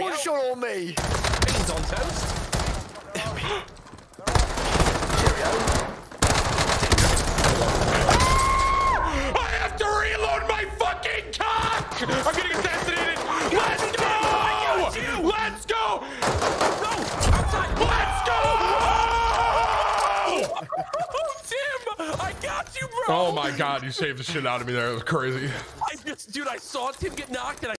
One shot on me. Beans on toast. Cheerio. I have to reload my fucking cock! I'm getting assassinated! Let's go! Let's go! Let's go! Tim, I got you, bro. Oh my god, you saved the shit out of me there. It was crazy. I just, dude, I saw Tim get knocked and I